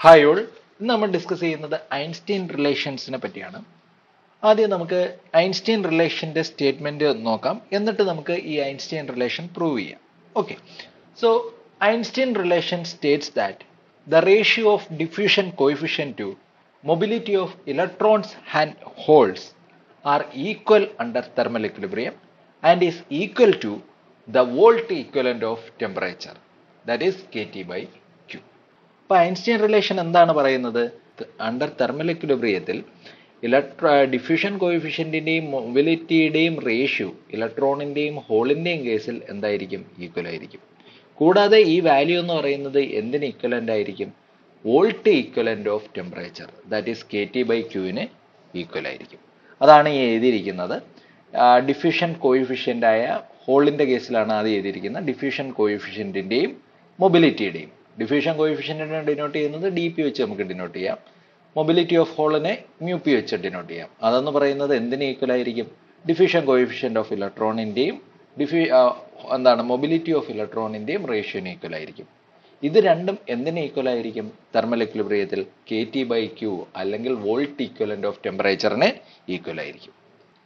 Hi all ഇന്ന് നമ്മൾ discuss ചെയ്യുന്നത് ഐൻസ്റ്റീൻ റിലേഷൻസിനെ പറ്റിയാണ്. ആദ്യം നമുക്ക് ഐൻസ്റ്റീൻ റിലേഷന്റെ സ്റ്റേറ്റ്മെന്റ് നോക്കാം. എന്നിട്ട് നമുക്ക് ഈ ഐൻസ്റ്റീൻ റിലേഷൻ പ്രൂവ് ചെയ്യാം. Okay so Einstein relation states that the ratio of diffusion coefficient to mobility of electrons and holes are equal under thermal equilibrium and is equal to the volt equivalent of temperature that is K T Q. അപ്പൊ Einstein relation എന്താണ് പറയുന്നത്? Under thermal എക്വിലിബ്രിയത്തിൽ electro diffusion കോയിഫിഷ്യന്റിന്റെയും മൊബിലിറ്റിയുടെയും ratio ഇലക്ട്രോണിന്റെയും ഹോളിന്റെയും കേസിൽ എന്തായിരിക്കും? ഈക്വൽ ആയിരിക്കും. കൂടാതെ ഈ വാല്യൂ എന്ന് പറയുന്നത് എന്തിന് ഈക്വലന്റ് ആയിരിക്കും? Volt equivalent of temperature that is K T by ക്യൂവിന് equal ആയിരിക്കും. അതാണ് ഈ എഴുതിയിരിക്കുന്നത്. ഡിഫ്യൂഷൻ കോയിഫിഷ്യന്റ് ആയ ഹോളിന്റെ കേസിലാണ് അത് എഴുതിയിരിക്കുന്നത്. ഡിഫ്യൂഷൻ കോയിഫിഷ്യന്റിന്റെയും മൊബിലിറ്റിയുടെയും ഡിഫ്യൂഷൻ കോയിഫിഷ്യന്റെ ഡിനോട്ട് ചെയ്യുന്നത്. ഡി പി വെച്ച് നമുക്ക് ഡിനോട്ട് ചെയ്യാം. മൊബിലിറ്റി ഓഫ് ഹോളിനെ മ്യൂ പി വെച്ച് ഡിനോട്ട് ചെയ്യാം. അതെന്ന് പറയുന്നത് എന്തിന് ഈക്വൽ ആയിരിക്കും? ഡിഫ്യൂഷൻ കോയിഫിഷ്യന്റ് ഓഫ് ഇലക്ട്രോണിന്റെയും ഡിഫ്യൂ എന്താണ് മൊബിലിറ്റി ഓഫ് ഇലക്ട്രോണിന്റെയും റേഷ്യോന് ഈക്വൽ ആയിരിക്കും. ഇത് രണ്ടും എന്തിന് ഈക്വൽ ആയിരിക്കും? തെർമൽ എക്വിലിബ്രിയത്തിൽ കെ ടി ബൈ ക്യൂ അല്ലെങ്കിൽ വോൾട്ട് ഈക്വലന്റ് ഓഫ് ടെമ്പറേച്ചറിന് ഈക്വൽ ആയിരിക്കും.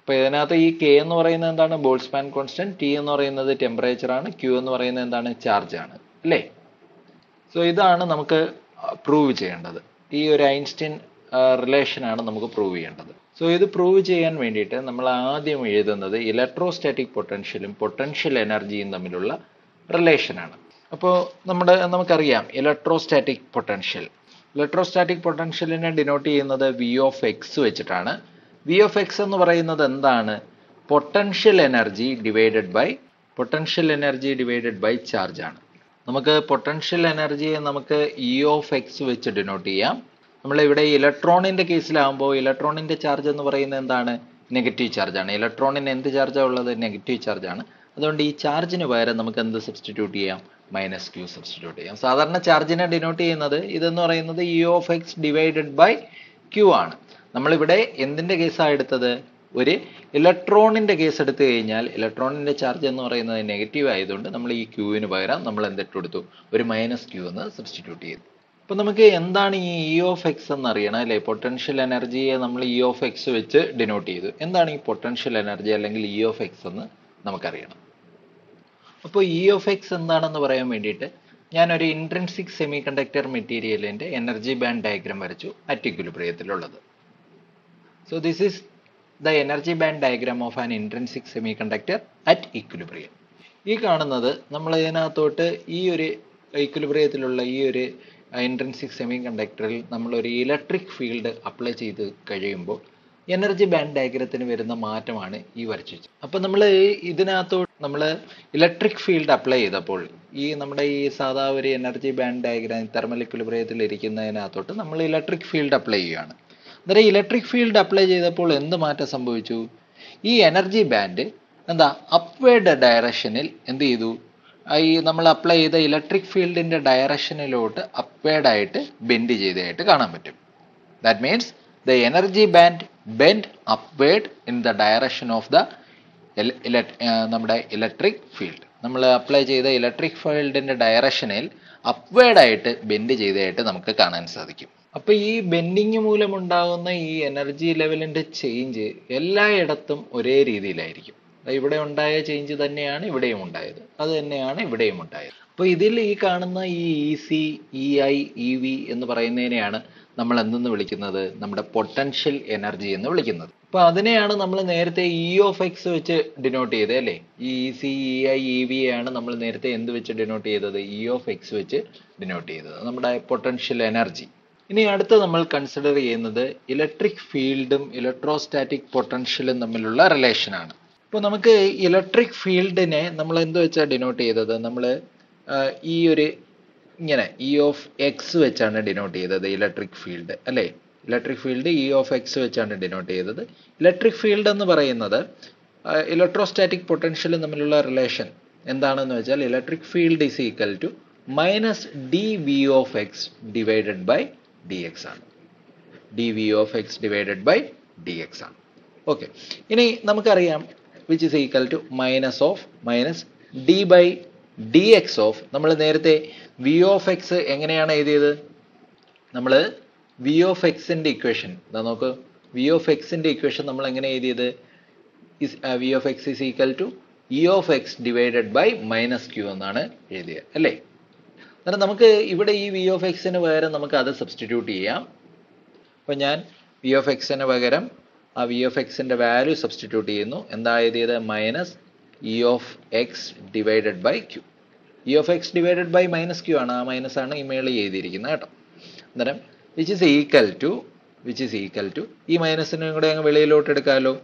അപ്പോൾ ഇതിനകത്ത് ഈ കെ എന്ന് പറയുന്നത് എന്താണ്? ബോൾസ്മാൻ കോൺസ്റ്റന്റ് ടി എന്ന് പറയുന്നത് ടെമ്പറേച്ചറാണ് ക്യൂ എന്ന് പറയുന്നത് എന്താണ്? ചാർജ് ആണ്. അല്ലേ? സോ ഇതാണ് നമുക്ക് പ്രൂവ് ചെയ്യേണ്ടത്. ഈ ഒരു ഐൻസ്റ്റീൻ റിലേഷനാണ് നമുക്ക് പ്രൂവ് ചെയ്യേണ്ടത്. സോ ഇത് പ്രൂവ് ചെയ്യാൻ വേണ്ടിയിട്ട് നമ്മൾ ആദ്യം എഴുതുന്നത് ഇലക്ട്രോസ്റ്റാറ്റിക് പൊട്ടൻഷ്യലും പൊട്ടൻഷ്യൽ എനർജിയും തമ്മിലുള്ള റിലേഷനാണ് അപ്പോൾ നമ്മുടെ നമുക്കറിയാം ഇലക്ട്രോസ്റ്റാറ്റിക് പൊട്ടൻഷ്യൽ ഇലക്ട്രോസ്റ്റാറ്റിക് പൊട്ടൻഷ്യലിനെ ഡിനോട്ട് ചെയ്യുന്നത് വി ഓഫ് എക്സ് വെച്ചിട്ടാണ്. വി ഓഫ് എക്സ് എന്ന് പറയുന്നത് എന്താണ്? Potential energy divided by potential energy divided by charge ആണ്. നമുക്ക് പൊട്ടൻഷ്യൽ എനർജിയെ നമുക്ക് ഇ ഓഫ് എക്സ് വെച്ച് ഡിനോട്ട് ചെയ്യാം. നമ്മൾ ഇവിടെ ഇലക്ട്രോണിന്റെ കേസിലാകുമ്പോൾ ഇലക്ട്രോണിന്റെ ചാർജ് എന്ന് പറയുന്നത് എന്താണ്? നെഗറ്റീവ് ചാർജാണ് ഇലക്ട്രോണിന് എന്ത് ചാർജാണ് ഉള്ളത്? നെഗറ്റീവ് ചാർജാണ് അതുകൊണ്ട് ഈ ചാർജിന് പകരം നമുക്ക് എന്ത് സബ്സ്റ്റിറ്റ്യൂട്ട് ചെയ്യാം? മൈനസ് ക്യൂ സബ്സ്റ്റിറ്റ്യൂട്ട് ചെയ്യാം. സാധാരണ ചാർജിനെ ഡിനോട്ട് ചെയ്യുന്നത് ഇതെന്ന് പറയുന്നത് E of X divided by Q ആണ്. നമ്മളിവിടെ എന്തിന്റെ കേസാണ് എടുത്തത്? ഒരു ഇലക്ട്രോണിന്റെ കേസ് എടുത്തു കഴിഞ്ഞാൽ ഇലക്ട്രോണിന്റെ ചാർജ് എന്ന് പറയുന്നത് നെഗറ്റീവ് ആയതുകൊണ്ട് നമ്മൾ ഈ ക്യൂവിന് പകരം നമ്മൾ എന്തിട്ട് കൊടുത്തു? ഒരു മൈനസ് ക്യൂ എന്ന് സബ്സ്റ്റിറ്റ്യൂട്ട് ചെയ്തു. അപ്പം നമുക്ക് എന്താണ് ഈ ഇ ഓഫ് എക്സ് എന്ന് അറിയണം അല്ലെ പൊട്ടൻഷ്യൽ എനർജിയെ നമ്മൾ ഇ ഓഫ് എക്സ് വെച്ച് ഡിനോട്ട് ചെയ്തു. എന്താണ് ഈ പൊട്ടൻഷ്യൽ എനർജി അല്ലെങ്കിൽ ഇ ഓഫ് എക്സ് എന്ന് നമുക്കറിയണം. അപ്പോൾ ഇ ഓഫ് എക്സ് എന്താണെന്ന് പറയാൻ വേണ്ടിയിട്ട് ഞാനൊരു ഇൻട്രൻസിക് സെമി കണ്ടക്ടർ മെറ്റീരിയലിന്റെ എനർജി ബാൻഡ് ഡയഗ്രാം വരച്ചു. അറ്റിക്കുലിപ്രിയത്തിലുള്ളത് so this is the energy band diagram of an intrinsic semiconductor at equilibrium ഈ കാണുന്നത് നമ്മൾ ഇതിനകത്തോട്ട് ഈ ഒരു ഇക്വിലിബ്രിയത്തിലുള്ള ഈ ഒരു ഇൻട്രൻസിക് സെമി കണ്ടക്ടറിൽ നമ്മൾ ഒരു ഇലക്ട്രിക് ഫീൽഡ് അപ്ലൈ ചെയ്ത് കഴിയുമ്പോൾ എനർജി ബാൻഡ് ഡയഗ്രത്തിന് വരുന്ന മാറ്റമാണ് ഈ വരച്ചു അപ്പം നമ്മൾ ഇതിനകത്തോട്ട് നമ്മൾ ഇലക്ട്രിക് ഫീൽഡ് അപ്ലൈ ചെയ്തപ്പോൾ ഈ നമ്മുടെ ഈ സാധാ ഒരു എനർജി ബാൻഡ് ഡയഗ്രാം തെർമൽ ഇക്വിലിബ്രിയത്തിൽ ഇരിക്കുന്നതിനകത്തോട്ട് നമ്മൾ ഇലക്ട്രിക് ഫീൽഡ് അപ്ലൈ ചെയ്യുകയാണ്. അന്നേരം ഇലക്ട്രിക് ഫീൽഡ് അപ്ലൈ ചെയ്തപ്പോൾ എന്ത് മാറ്റം സംഭവിച്ചു? ഈ എനർജി ബാൻഡ് എന്താ അപ്വേഡ് ഡയറക്ഷനിൽ എന്ത് ചെയ്തു? ഈ നമ്മൾ അപ്ലൈ ചെയ്ത ഇലക്ട്രിക് ഫീൽഡിന്റെ ഡയറക്ഷനിലോട്ട് അപ്വേഡ് ആയിട്ട് ബെൻഡ് ചെയ്തതായിട്ട് കാണാൻ പറ്റും. That means the energy band bend upward in the direction of the നമ്മുടെ ഇലക്ട്രിക് ഫീൽഡ് നമ്മൾ അപ്ലൈ ചെയ്ത ഇലക്ട്രിക് ഫീൽഡിന്റെ ഡയറക്ഷനിൽ അപ്വേഡ് ആയിട്ട് ബെൻഡ് ചെയ്തതായിട്ട് നമുക്ക് കാണാൻ സാധിക്കും. അപ്പൊ ഈ ബെൻഡിങ് മൂലമുണ്ടാകുന്ന ഈ എനർജി ലെവലിന്റെ ചേഞ്ച് എല്ലായിടത്തും ഒരേ രീതിയിലായിരിക്കും. ഇവിടെ ഉണ്ടായ ചേഞ്ച് തന്നെയാണ് ഇവിടെയും ഉണ്ടായത്. അത് തന്നെയാണ് ഇവിടെയും ഉണ്ടായത്. അപ്പൊ ഇതിൽ ഈ കാണുന്ന ഈ E C E I E V എന്ന് പറയുന്നതിനെയാണ് നമ്മൾ എന്തെന്ന് വിളിക്കുന്നത്? നമ്മുടെ പൊട്ടൻഷ്യൽ എനർജി എന്ന് വിളിക്കുന്നത്. അപ്പൊ അതിനെയാണ് നമ്മൾ നേരത്തെ ഇ ഓഫ് എക്സ് വെച്ച് ഡിനോട്ട് ചെയ്തത് അല്ലേ? ഈ E C E I E V ആണ് നമ്മൾ നേരത്തെ എന്ത് വെച്ച് ഡിനോട്ട് ചെയ്തത്? ഇ ഓഫ് എക്സ് വെച്ച് ഡിനോട്ട് ചെയ്തത്. നമ്മുടെ പൊട്ടൻഷ്യൽ എനർജി ഇനി അടുത്ത നമ്മൾ കൺസിഡർ ചെയ്യുന്നത് ഇലക്ട്രിക് ഫീൽഡും ഇലക്ട്രോസ്റ്റാറ്റിക് പൊട്ടൻഷ്യലും തമ്മിലുള്ള റിലേഷൻ ആണ്. ഇപ്പോൾ നമുക്ക് ഇലക്ട്രിക് ഫീൽഡിനെ നമ്മൾ എന്ത് വെച്ചാണ് ഡിനോട്ട് ചെയ്തത്? നമ്മൾ ഈ ഒരു ഇങ്ങനെ ഇ ഓഫ് എക്സ് വെച്ചാണ് ഡിനോട്ട് ചെയ്തത് ഇലക്ട്രിക് ഫീൽഡ് അല്ലേ? Electric field E of X വെച്ചാണ് ഡിനോട്ട് ചെയ്തത്. ഇലക്ട്രിക് ഫീൽഡ് എന്ന് പറയുന്നത് ഇലക്ട്രോസ്റ്റാറ്റിക് പൊട്ടൻഷ്യലും തമ്മിലുള്ള റിലേഷൻ എന്താണെന്ന് വെച്ചാൽ electric field is equal to minus D V of X divided by X ആണ് D V of X divided by D X ആണ് ഓക്കെ ഇനി നമുക്കറിയാം which is equal to minus of minus D by D X of നമ്മൾ നേരത്തെ V of X എങ്ങനെയാണ് എഴുതിയത്? നമ്മൾ V of എക്സിന്റെ ഇക്വേഷൻ എന്താ നോക്ക്. വി ഓഫ് എക്സിന്റെ ഇക്വേഷൻ നമ്മൾ എങ്ങനെ എഴുതിയത്? V of X is equal to E of X divided by minus Q എന്നാണ് എഴുതിയത് അല്ലേ? അന്നേരം നമുക്ക് ഇവിടെ ഈ വി ഓഫ് എക്സിന് പകരം നമുക്ക് അത് സബ്സ്റ്റിറ്റ്യൂട്ട് ചെയ്യാം. അപ്പോൾ ഞാൻ വി ഓഫ് എക്സിന് പകരം ആ വി ഓഫ് എക്സിന്റെ വാല്യൂ സബ്സ്റ്റിറ്റ്യൂട്ട് ചെയ്യുന്നു. എന്താ എഴുതിയത് minus E of X divided by Q E of X divided by minus Q ആണ്. ആ മൈനസ് ആണ് ഈ മേളിൽ എഴുതിയിരിക്കുന്നത് കേട്ടോ. അന്നേരം which is equal to which is equal to ഈ മൈനസിനും കൂടെ അങ്ങ് വെളിയിലോട്ട് എടുക്കാമല്ലോ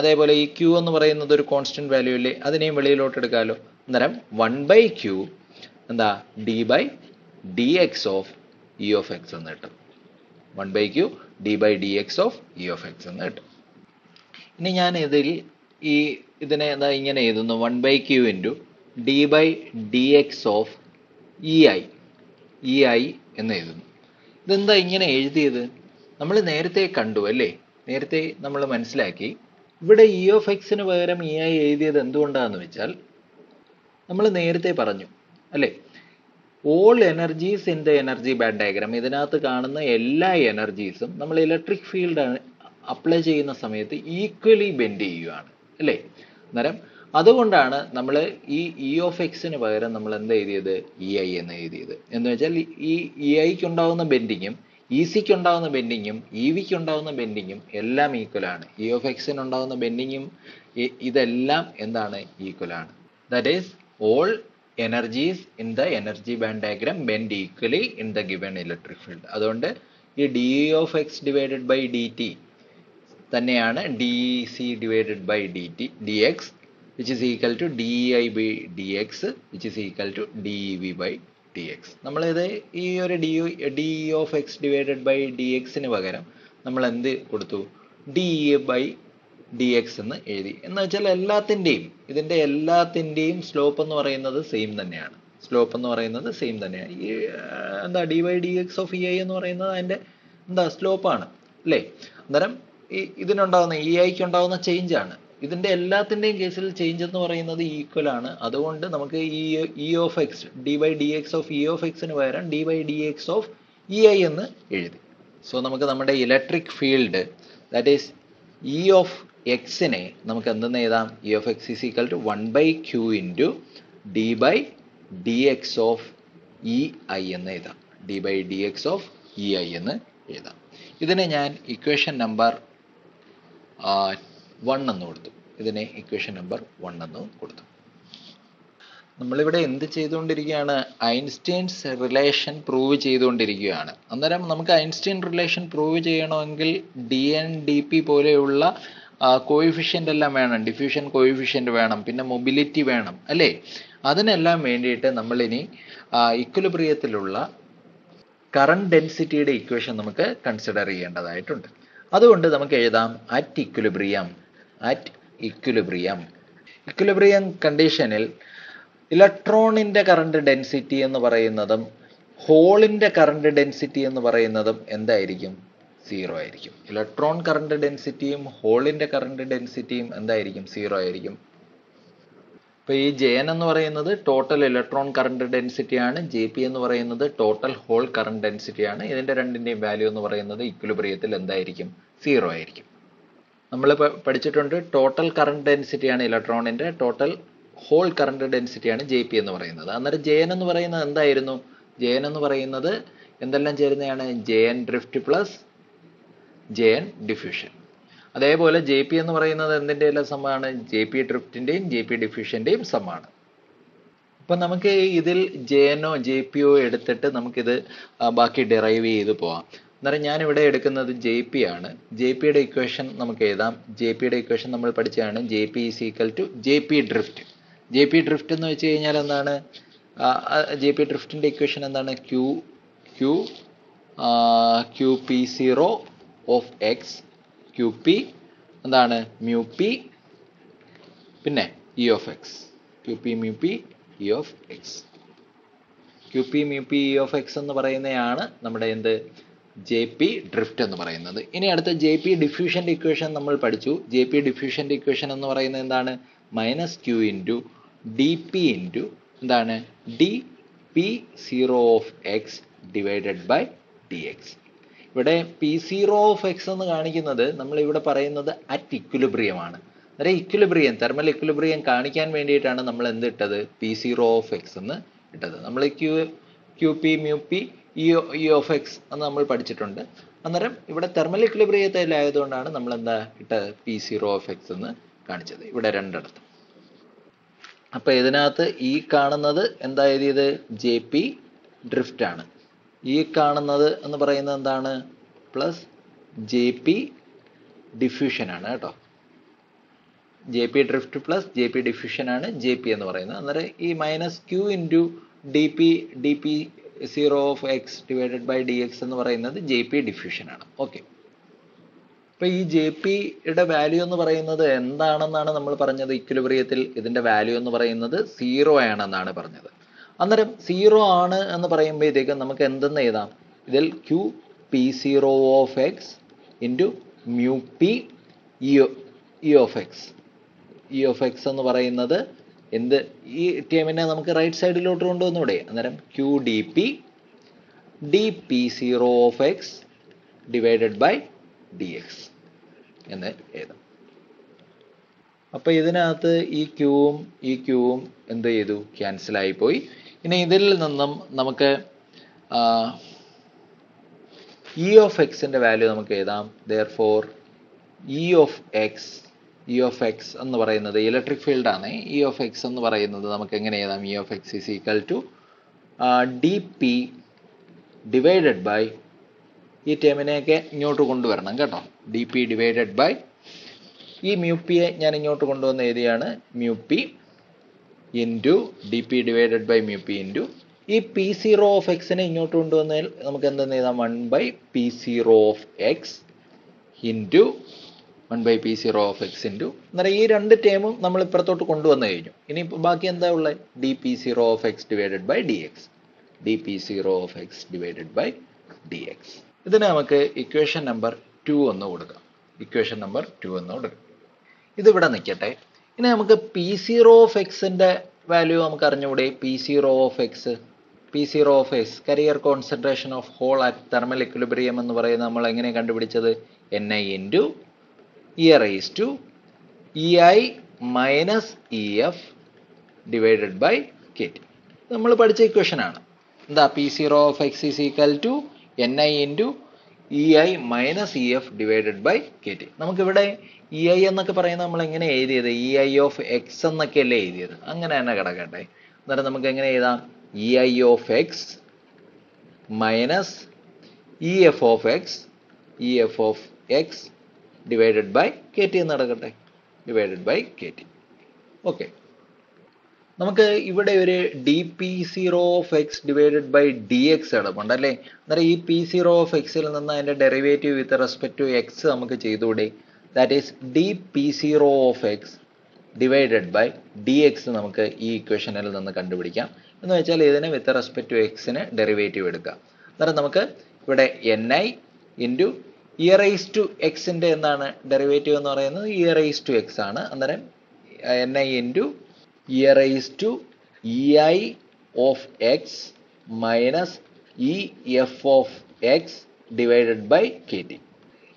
അതേപോലെ ഈ ക്യൂ എന്ന് പറയുന്നത് ഒരു കോൺസ്റ്റന്റ് വാല്യൂ അല്ലേ അതിനെയും വെളിയിലോട്ട് എടുക്കാമല്ലോ അന്നേരം വൺ ബൈ ക്യൂ എന്താ? D by D X of E of X എന്ന് കിട്ടും. One by Q D by D X of E of X എന്ന് കിട്ടും. ഇനി ഞാൻ ഇതിൽ ഈ ഇതിനെ എന്താ ഇങ്ങനെ എഴുതുന്നു? One by Q into D by D X of E I E I എന്ന് എഴുതുന്നു. ഇതെന്താ ഇങ്ങനെ എഴുതിയത്? നമ്മൾ നേരത്തെ കണ്ടു അല്ലേ? നേരത്തെ നമ്മൾ മനസ്സിലാക്കി. ഇവിടെ ഇ ഓഫ് എക്സിന് പകരം ഇ ഐ എഴുതിയത് എന്തുകൊണ്ടാണെന്ന് വെച്ചാൽ നമ്മൾ നേരത്തെ പറഞ്ഞു. അല്ലേ? All energies in the energy band diagram ഇതിനകത്ത് കാണുന്ന എല്ലാ എനർജീസും നമ്മൾ ഇലക്ട്രിക് ഫീൽഡ് അപ്ലൈ ചെയ്യുന്ന സമയത്ത് ഈക്വലി ബെൻഡ് ചെയ്യുകയാണ് അല്ലേ? അന്നേരം അതുകൊണ്ടാണ് നമ്മൾ ഈ ഇ ഓഫ് എക്സിന് പകരം നമ്മൾ എന്ത് എഴുതിയത്? ഇ ഐ എന്ന് എഴുതിയത്. എന്ന് വെച്ചാൽ ഈ ഇ ഐക്ക് ഉണ്ടാകുന്ന ബെൻഡിങ്ങും ഇ സിക്ക് ഉണ്ടാകുന്ന ബെൻഡിങ്ങും ഇ വിക്ക് ഉണ്ടാകുന്ന ബെൻഡിങ്ങും എല്ലാം ഈക്വൽ ആണ്. ഇ ഓഫ് എക്സിന് ഉണ്ടാകുന്ന ബെൻഡിങ്ങും ഇതെല്ലാം എന്താണ്? ഈക്വൽ ആണ്. That is all energies in the energy band diagram bend equally in the given electric field. അതുകൊണ്ട് ഈ D of X divided by D T തന്നെയാണ് D C divided by D T D X which is equal to D I by D X which is equal to D V by D X നമ്മളിത് ഈ ഒരു D D of X divided by D എക്സിന് പകരം നമ്മൾ എന്ത് കൊടുത്തു? D by D X എന്ന് എഴുതി. എന്ന് വെച്ചാൽ എല്ലാത്തിന്റെയും ഇതിന്റെ എല്ലാത്തിന്റെയും സ്ലോപ്പ് എന്ന് പറയുന്നത് സെയിം തന്നെയാണ്. സ്ലോപ്പ് എന്ന് പറയുന്നത് സെയിം തന്നെയാണ്. ഈ എന്താ D by D X of E I എന്ന് പറയുന്നത് അതിന്റെ എന്താ സ്ലോപ്പാണ് അല്ലേ? അന്നേരം ഈ ഇതിനുണ്ടാകുന്ന ഇ ഐക്ക് ഉണ്ടാകുന്ന ചേഞ്ച് ആണ്. ഇതിന്റെ എല്ലാത്തിന്റെയും കേസിൽ ചേഞ്ച് എന്ന് പറയുന്നത് ഈക്വൽ ആണ്. അതുകൊണ്ട് നമുക്ക് ഈ E of X D by D X of E of എക്സിന് പകരം D by D X of E I എന്ന് എഴുതി. സോ നമുക്ക് നമ്മുടെ electric field that is E of എക്സിനെ നമുക്ക് എന്തെന്ന് എഴുതാം? E of X is equal to one by Q into D by D X of E I എന്ന് എഴുതാം. D by D X of E I എന്ന് എഴുതാം. ഇതിനെ ഞാൻ ഇക്വേഷൻ നമ്പർ വൺ എന്ന് കൊടുത്തു. ഇതിനെ ഇക്വേഷൻ നമ്പർ വൺ എന്ന് കൊടുത്തു. നമ്മളിവിടെ എന്ത് ചെയ്തുകൊണ്ടിരിക്കുകയാണ്? ഐൻസ്റ്റീൻസ് റിലേഷൻ പ്രൂവ് ചെയ്തുകൊണ്ടിരിക്കുകയാണ്. അന്നേരം നമുക്ക് ഐൻസ്റ്റീൻ റിലേഷൻ പ്രൂവ് ചെയ്യണമെങ്കിൽ ഡി എൻ ഡി പി പോലെയുള്ള കോയിഫിഷ്യന്റ് എല്ലാം വേണം ഡിഫ്യൂഷൻ കോയിഫിഷ്യന്റ് വേണം പിന്നെ മൊബിലിറ്റി വേണം അല്ലേ? അതിനെല്ലാം വേണ്ടിയിട്ട് നമ്മളിനി ഇക്വലിബ്രിയത്തിലുള്ള കറണ്ട് ഡെൻസിറ്റിയുടെ ഇക്വേഷൻ നമുക്ക് കൺസിഡർ ചെയ്യേണ്ടതായിട്ടുണ്ട്. അതുകൊണ്ട് നമുക്ക് എഴുതാം at equilibrium at equilibrium equilibrium കണ്ടീഷനിൽ ഇലക്ട്രോണിന്റെ കറണ്ട് ഡെൻസിറ്റി എന്ന് പറയുന്നതും ഹോളിന്റെ കറണ്ട് ഡെൻസിറ്റി എന്ന് പറയുന്നതും എന്തായിരിക്കും? സീറോ ആയിരിക്കും. ഇലക്ട്രോൺ കറണ്ട് ഡെൻസിറ്റിയും ഹോളിന്റെ കറണ്ട് ഡെൻസിറ്റിയും എന്തായിരിക്കും? സീറോ ആയിരിക്കും. ഇപ്പോൾ ഈ ജെ എൻ എന്ന് പറയുന്നത് ടോട്ടൽ ഇലക്ട്രോൺ കറണ്ട് ഡെൻസിറ്റിയാണ് ജെ പി എന്ന് പറയുന്നത് ടോട്ടൽ ഹോൾ കറണ്ട് ഡെൻസിറ്റിയാണ് ഇതിന്റെ രണ്ടിന്റെയും വാല്യൂ എന്ന് പറയുന്നത് ഇക്വിലിബ്രിയത്തിൽ എന്തായിരിക്കും? സീറോ ആയിരിക്കും. നമ്മൾ പഠിച്ചിട്ടുണ്ട് ടോട്ടൽ കറണ്ട് ഡെൻസിറ്റിയാണ് ഇലക്ട്രോണിന്റെ ടോട്ടൽ ഹോൾ കറണ്ട് ഡെൻസിറ്റിയാണ് ജെ പി എന്ന് പറയുന്നത്. അന്നേരം ജെ എൻ എന്ന് പറയുന്നത് എന്തായിരുന്നു? ജെ എൻ എന്ന് പറയുന്നത് എന്തെല്ലാം ചേരുന്നതാണ്? J N drift plus J N diffusion അതേപോലെ ജെ പി എന്ന് പറയുന്നത് എന്തിന്റെ എല്ലാം സമ്മാണ് ജെ പി ഡ്രിഫ്റ്റിന്റെയും ജെ പി ഡിഫ്യൂഷന്റെയും സമ്മാണ് അപ്പം നമുക്ക് ഇതിൽ ജെ എനോ ജെ പി ഒ എടുത്തിട്ട് നമുക്കിത് ബാക്കി ഡെറൈവ് ചെയ്ത് പോവാം അന്നേരം ഞാനിവിടെ എടുക്കുന്നത് ജെ പി ആണ് ജെ പിയുടെ ഇക്വേഷൻ നമുക്ക് എഴുതാം ജെ പിയുടെ ഇക്വേഷൻ നമ്മൾ പഠിച്ചതാണ് J P is equal to J P drift J P drift എന്ന് വെച്ച് കഴിഞ്ഞാൽ എന്താണ് ജെ പി ഡ്രിഫ്റ്റിന്റെ ഇക്വേഷൻ എന്താണ് Q Q Q P zero of X Q P എന്താണ്? മ്യൂ പി പിന്നെ E of X Q P mu P E of X Q P mu P E of X എന്ന് പറയുന്നതാണ് നമ്മുടെ എന്ത്? J P drift എന്ന് പറയുന്നത്. ഇനി അടുത്ത ജെ പി ഡിഫ്യൂഷന്റെ ഇക്വേഷൻ നമ്മൾ പഠിച്ചു. ജെ പി ഡിഫ്യൂഷന്റെ ഇക്വേഷൻ എന്ന് പറയുന്നത് എന്താണ്? Minus Q into D P into എന്താണ്? D P zero of X divided by D X ഇവിടെ പി സീറോ ഓഫ് എക്സ് എന്ന് കാണിക്കുന്നത് നമ്മൾ ഇവിടെ പറയുന്നത് അറ്റ് ഇക്വിലിബ്രിയം ആണ്. അന്നേരം ഇക്വിലിബ്രിയം തെർമൽ ഇക്വിലിബ്രിയം കാണിക്കാൻ വേണ്ടിയിട്ടാണ് നമ്മൾ എന്ത് ഇട്ടത്? പി സീറോ ഓഫ് എക്സ് എന്ന് ഇട്ടത്. നമ്മൾ Q Q P mu P E E of X എന്ന് നമ്മൾ പഠിച്ചിട്ടുണ്ട്. അന്നേരം ഇവിടെ തെർമൽ ഇക്വിലിബ്രിയത്തിലായതുകൊണ്ടാണ് നമ്മൾ എന്താ ഇട്ടത്? പി സീറോ ഓഫ് എക്സ് എന്ന് കാണിച്ചത്. ഇവിടെ രണ്ടിടത്ത്. അപ്പൊ ഇതിനകത്ത് ഈ കാണുന്നത് എന്താ എഴുതിയത്? ജെ പി ഡ്രിഫ്റ്റ് ആണ്. ഈ കാണുന്നത് എന്ന് പറയുന്നത് എന്താണ്? പ്ലസ് ജെ പി ഡിഫ്യൂഷൻ ആണ് കേട്ടോ. J P drift plus J P diffusion ആണ് ജെ പി എന്ന് പറയുന്നത്. അന്നേരം ഈ minus Q into D P D P zero of X divided by D X എന്ന് പറയുന്നത് ജെ പി ഡിഫ്യൂഷൻ ആണ്. ഓക്കെ അപ്പൊ ഈ ജെ പിയുടെ വാല്യൂ എന്ന് പറയുന്നത് എന്താണെന്നാണ് നമ്മൾ പറഞ്ഞത്? ഇക്വിലിബ്രിയത്തിൽ ഇതിന്റെ വാല്യൂ എന്ന് പറയുന്നത് സീറോ ആണെന്നാണ് പറഞ്ഞത്. അന്നേരം സീറോ ആണ് എന്ന് പറയുമ്പോഴത്തേക്കും നമുക്ക് എന്തെന്ന് എഴുതാം? ഇതിൽ Q P zero of X into mu P E of X E of X എന്ന് പറയുന്നത് എന്ത്? ഈ ടേമിനെ നമുക്ക് റൈറ്റ് സൈഡിലോട്ട് കൊണ്ടുവന്നൂടെ അന്നേരം Q D P D P zero of X divided by D X എന്ന് എഴുതാം. അപ്പോൾ ഇതിനകത്ത് ഈ ക്യൂവും ഈ ക്യൂവും എന്ത് ചെയ്തു? ക്യാൻസൽ ആയി പോയി. ഇനി ഇതിൽ നിന്നും നമുക്ക് ഇ ഓഫ് എക്സിന്റെ വാല്യൂ നമുക്ക് എഴുതാം. Therefore E of X E of X എന്ന് പറയുന്നത് ഇലക്ട്രിക് ഫീൽഡ് ആണ്. ഇ ഓഫ് എക്സ് എന്ന് പറയുന്നത് നമുക്ക് എങ്ങനെ എഴുതാം? E of X is equal to D P divided by ഈ ടേമിനെയൊക്കെ ഇങ്ങോട്ട് കൊണ്ടുവരണം കേട്ടോ. ഡി പി ഡിവൈഡഡ് ബൈ ഈ മ്യൂപ്പിയെ ഞാൻ ഇങ്ങോട്ട് കൊണ്ടുവന്ന് എഴുതിയാണ് mu P into D P divided by mu P into ഈ പി സീറോ ഓഫ് എക്സിനെ ഇങ്ങോട്ട് കൊണ്ടുവന്നാൽ നമുക്ക് എന്തെന്ന് എഴുതാം one by P zero of X into one by P zero of X into അന്നേരം ഈ രണ്ട് ടേമും നമ്മൾ ഇപ്പുറത്തോട്ട് കൊണ്ടുവന്നു കഴിഞ്ഞു. ഇനി ബാക്കി എന്താ ഉള്ളത് D P zero of X divided by D X D P zero of X divided by D X ഇതിന് നമുക്ക് ഇക്വേഷൻ നമ്പർ ടു എന്ന് കൊടുക്കാം. ഇക്വേഷൻ നമ്പർ ടു എന്ന് കൊടുക്കാം. ഇതിവിടെ നിൽക്കട്ടെ. ഇനി നമുക്ക് പി സീറോ ഓഫ് എക്സിന്റെ വാല്യൂ നമുക്ക് അറിഞ്ഞുകൂടെ? P zero of X P zero of X carrier concentration of hole at thermal equilibrium എന്ന് പറയുന്നത് നമ്മൾ എങ്ങനെ കണ്ടുപിടിച്ചത്? N I into E raise to E I minus E F divided by K T നമ്മൾ പഠിച്ച equation ആണ്. എന്താ? P zero of X is equal to N I into E I minus E F divided by K T നമുക്കിവിടെ E I എന്നൊക്കെ പറയുന്നത് നമ്മൾ എങ്ങനെ എഴുതിയത്? ഇ ഐ ഓഫ് എക്സ് എന്നൊക്കെ അല്ലേ എഴുതിയത്? അങ്ങനെ തന്നെ കിടക്കട്ടെ. എന്നിട്ട് നമുക്ക് എങ്ങനെ എഴുതാം? E I of x minus E F of x E F of x divided by K T എന്ന് കിടക്കട്ടെ. Divided by K T okay നമുക്ക് ഇവിടെ ഒരു D P zero of x divided by D x കിടപ്പുണ്ട് അല്ലേ? അന്നേരം ഈ P zero of എക്സിൽ നിന്ന് അതിന്റെ derivative with respect to x നമുക്ക് ചെയ്തുകൂടെ? That is D P zero of x divided by D x നമുക്ക് ഈ ഇക്വേഷനിൽ നിന്ന് കണ്ടുപിടിക്കാം. എന്ന് വെച്ചാൽ ഇതിന് വിത്ത് റെസ്പെക്ട് ടു എക്സിന് ഡെറിവേറ്റീവ് എടുക്കാം. അന്നേരം നമുക്ക് ഇവിടെ N I into E raise to എക്സിന്റെ എന്താണ് ഡെറിവേറ്റീവ് എന്ന് പറയുന്നത്? ഇ റൈസ് ടു എക്സ് ആണ്. അന്നേരം N I into E raise to E I of x minus E F of x divided by K T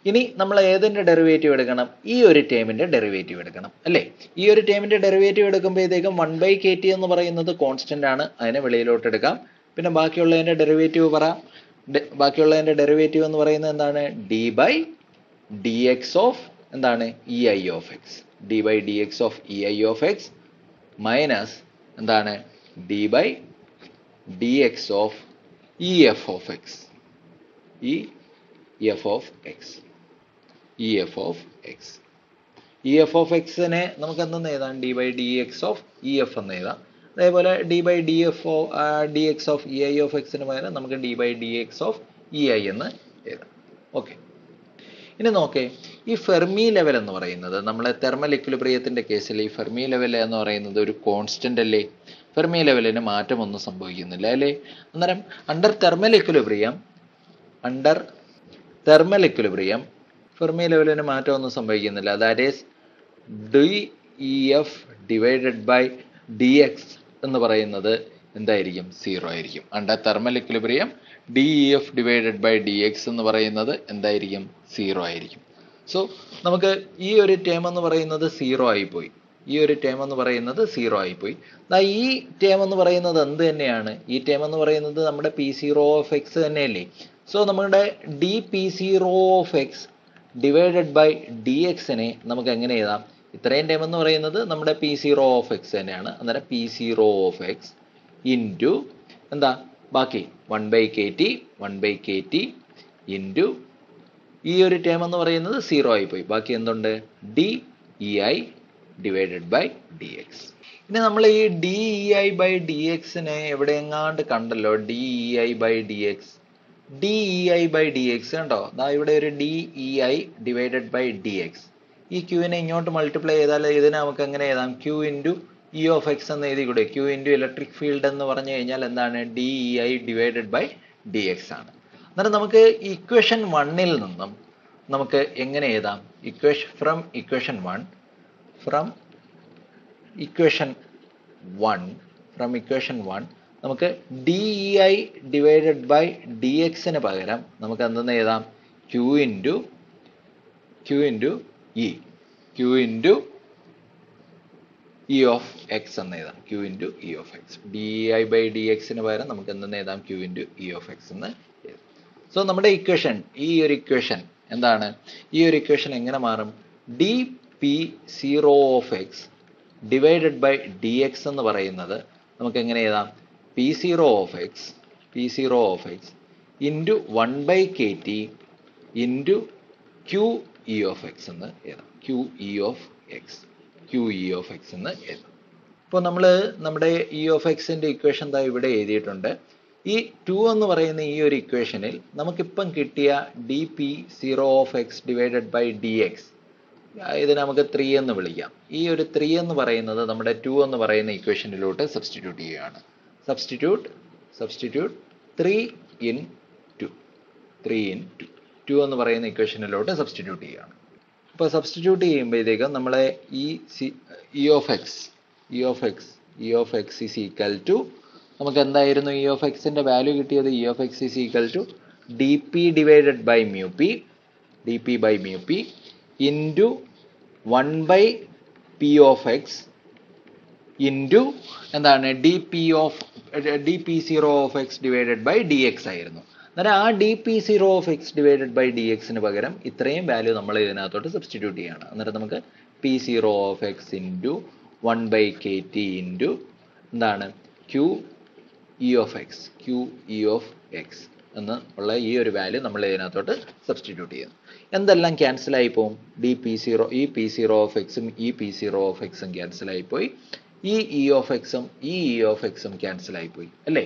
ഇനി നമ്മൾ ഏതിന്റെ ഡെറിവേറ്റീവ് എടുക്കണം? ഈ ഒരു ടേമിന്റെ ഡെറിവേറ്റീവ് എടുക്കണം അല്ലേ? ഈ ഒരു ടേമിന്റെ ഡെറിവേറ്റീവ് എടുക്കുമ്പോഴത്തേക്കും വൺ ബൈ കെ ടി എന്ന് പറയുന്നത് കോൺസ്റ്റന്റ് ആണ്. അതിനെ വെളിയിലോട്ട് എടുക്കാം. പിന്നെ ബാക്കിയുള്ളതിന്റെ ഡെറിവേറ്റീവ് പറ. ബാക്കിയുള്ളതിന്റെ ഡെറിവേറ്റീവ് എന്ന് പറയുന്നത് എന്താണ്? D by D x of എന്താണ്? E I of x D by D x of E I of x minus എന്താണ്? D by D x of E F of x E F of x E F of x E F of എക്സിനെ നമുക്ക് എന്തെന്ന് എഴുതാം? D by D x of E F എന്ന് എഴുതാം. അതേപോലെ D by D F of D x of E I of എക്സിന് പകരം നമുക്ക് D by D x of E I എന്ന് എഴുതാം. ഓക്കെ ഇനി നോക്കേ ഈ ഫെർമി ലെവൽ എന്ന് പറയുന്നത് നമ്മളെ തെർമൽ ഇക്വിലിബ്രിയത്തിന്റെ കേസിൽ ഈ ഫെർമി ലെവൽ എന്ന് പറയുന്നത് ഒരു കോൺസ്റ്റന്റ് അല്ലേ? ഫെർമി ലെവലിന് മാറ്റമൊന്നും സംഭവിക്കുന്നില്ല അല്ലേ? അന്നേരം under thermal equilibrium under thermal equilibrium Fermi ലെവലിന് മാറ്റമൊന്നും സംഭവിക്കുന്നില്ല. That is D E F divided by D x എന്ന് പറയുന്നത് എന്തായിരിക്കും? സീറോ ആയിരിക്കും. Under thermal equilibrium D E F divided by D x എന്ന് പറയുന്നത് എന്തായിരിക്കും? സീറോ ആയിരിക്കും. സോ നമുക്ക് ഈ ഒരു ടേം എന്ന് പറയുന്നത് സീറോ ആയിപ്പോയി. ഈ ഒരു ടേം എന്ന് പറയുന്നത് സീറോ ആയിപ്പോയി. ഈ ടേം എന്ന് പറയുന്നത് എന്ത് തന്നെയാണ്? ഈ ടേം എന്ന് പറയുന്നത് നമ്മുടെ പി സീറോ ഓഫ് എക്സ് തന്നെയല്ലേ? സോ നമ്മുടെ D P zero of x divided by D എക്സിനെ നമുക്ക് എങ്ങനെ എഴുതാം? ഇത്രയും ടേം എന്ന് പറയുന്നത് നമ്മുടെ പി സീറോ ഓഫ് എക്സ് തന്നെയാണ്. അന്നേരം P zero of x into എന്താ? ബാക്കി one by K T one by K T into ഈ ഒരു ടേം എന്ന് പറയുന്നത് സീറോ ആയിപ്പോയി. ബാക്കി എന്തുണ്ട്? D E I divided by D x ഇനി നമ്മൾ ഈ D E I by D എക്സിനെ എവിടെയെങ്ങാണ്ട് കണ്ടല്ലോ? D E I by D x D E I by D x കണ്ടോ? ദാ ഇവിടെ ഒരു D E I divided by D x ഈ ക്യൂവിനെ ഇങ്ങോട്ട് മൾട്ടിപ്ലൈ ചെയ്താൽ ഇതിനെ നമുക്ക് എങ്ങനെ എഴുതാം? Q into E of x എന്ന് എഴുതി കൂടെ ക്യൂ ഇന്റു ഇലക്ട്രിക് ഫീൽഡ് എന്ന് പറഞ്ഞു കഴിഞ്ഞാൽ എന്താണ്? D E I divided by D x ആണ്. അന്നേരം നമുക്ക് ഇക്വേഷൻ വണ്ണിൽ നിന്നും നമുക്ക് എങ്ങനെ എഴുതാം? Equation from equation one from equation one from equation one നമുക്ക് D E I divided by D എക്സിന് പകരം നമുക്ക് എന്തെന്ന് എഴുതാം? Q into Q into E Q into E of x എന്ന് എഴുതാം. Q into E of x D I by D എക്സിന് പകരം നമുക്ക് എന്തെന്ന് എഴുതാം? Q into E of x എന്ന് എഴുതാം. സോ നമ്മുടെ ഇക്വേഷൻ ഈ ഒരു ഇക്വേഷൻ എന്താണ്? ഈ ഒരു ഇക്വേഷൻ എങ്ങനെ മാറും? D P zero of x divided by D x എന്ന് പറയുന്നത് നമുക്ക് എങ്ങനെ എഴുതാം? P zero of x P zero of x into one by K T into Q E of x എന്ന് എഴുതാം. Q E of x Q E of x എന്ന് എഴുതാം. ഇപ്പോൾ നമ്മൾ നമ്മുടെ ഇ ഓഫ് എക്സിന്റെ ഇക്വേഷൻ ദാ ഇവിടെ എഴുതിയിട്ടുണ്ട്. ഈ ടു എന്ന് പറയുന്ന ഈ ഒരു ഇക്വേഷനിൽ നമുക്കിപ്പം കിട്ടിയ D P zero of x divided by D x ഇത് നമുക്ക് ത്രീ എന്ന് വിളിക്കാം. ഈ ഒരു ത്രീ എന്ന് പറയുന്നത് നമ്മുടെ ടു എന്ന് പറയുന്ന ഇക്വേഷനിലോട്ട് സബ്സ്റ്റിറ്റ്യൂട്ട് ചെയ്യുകയാണ്. Substitute substitute three in two three in two two എന്ന് പറയുന്ന ഇക്വേഷനിലോട്ട് സബ്സ്റ്റിറ്റ്യൂട്ട് ചെയ്യുകയാണ്. അപ്പോൾ സബ്സ്റ്റിറ്റ്യൂട്ട് ചെയ്യുമ്പോഴത്തേക്കും നമ്മളെ ഈ C E of x E of x E of x is equal to നമുക്ക് എന്തായിരുന്നു ഇ ഓഫ് എക്സിന്റെ വാല്യൂ കിട്ടിയത്? E of x is equal to D P divided by mu P D P by mu P into one by P of x into എന്താണ്? D P of D P zero of x divided by D x ആയിരുന്നു. അന്നേരം ആ D P zero of x divided by D എക്സിന് പകരം ഇത്രയും value നമ്മൾ ഇതിനകത്തോട്ട് substitute ചെയ്യണം. അന്നേരം നമുക്ക് P zero of x into one by K T into എന്താണ്? Q E of x Q E of x എന്ന് ഉള്ള ഈ ഒരു വാല്യൂ നമ്മൾ ഇതിനകത്തോട്ട് സബ്സ്റ്റിറ്റ്യൂട്ട് ചെയ്യുന്നു. എന്തെല്ലാം ക്യാൻസലായി പോകും ഡി പി സീറോ ഈ പി സീറോ ഓഫ് എക്സും ഈ പി സീറോ ഓഫ് എക്സും ക്യാൻസലായി പോയി. ഈ ഇ ഓഫ് എക്സും ഈ ഇ ഓഫ് എക്സും ക്യാൻസലായി പോയി. അല്ലേ?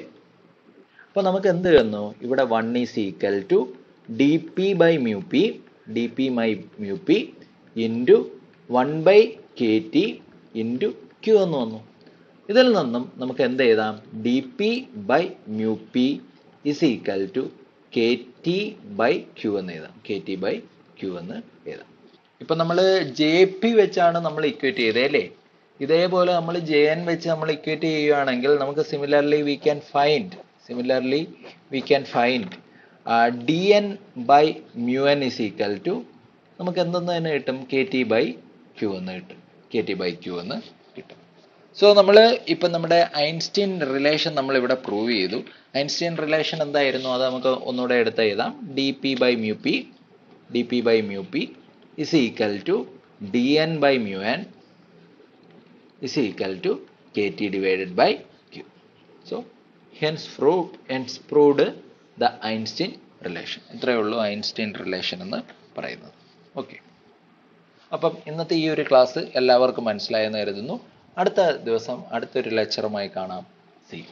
അപ്പോൾ നമുക്ക് എന്ത് തന്നു ഇവിടെ one is equal to D P by mu P D P by mu P into one by K T into Q എന്ന് വന്നു. ഇതിൽ നിന്നും നമുക്ക് എന്ത് എഴുതാം? D P by mu P is equal to K T by Q എന്ന് എഴുതാം. K T by Q എന്ന് എഴുതാം. ഇപ്പം നമ്മൾ ജെ പി വെച്ചാണ് നമ്മൾ ഇക്വേറ്റ് ചെയ്തത് അല്ലേ? ഇതേപോലെ നമ്മൾ ജെ എൻ വെച്ച് നമ്മൾ ഇക്വേറ്റ് ചെയ്യുകയാണെങ്കിൽ നമുക്ക് similarly we can find similarly we can find D N by mu N is equal to നമുക്ക് എന്തെന്ന് തന്നെ കിട്ടും? കെ ടി ബൈ ക്യു എന്ന് കിട്ടും. കെ ടി ബൈ ക്യു എന്ന് കിട്ടും. സോ നമ്മൾ ഇപ്പം നമ്മുടെ ഐൻസ്റ്റീൻ റിലേഷൻ നമ്മൾ ഇവിടെ പ്രൂവ് ചെയ്തു. ഐൻസ്റ്റീൻ റിലേഷൻ എന്തായിരുന്നു? അത് നമുക്ക് ഒന്നുകൂടെ എടുത്ത് എഴുതാം. D P by mu P D P by mu P is equal to D N by mu N is equal to K T divided by Q so hence proved hence proved the Einstein relation ഇത്രയേ ഉള്ളൂ Einstein relation എന്ന് പറയുന്നത്. Okay അപ്പം ഇന്നത്തെ ഈ ഒരു class എല്ലാവർക്കും മനസ്സിലായെന്ന് കരുതുന്നു. അടുത്ത ദിവസം അടുത്തൊരു ലെക്ചറുമായി കാണാം. സി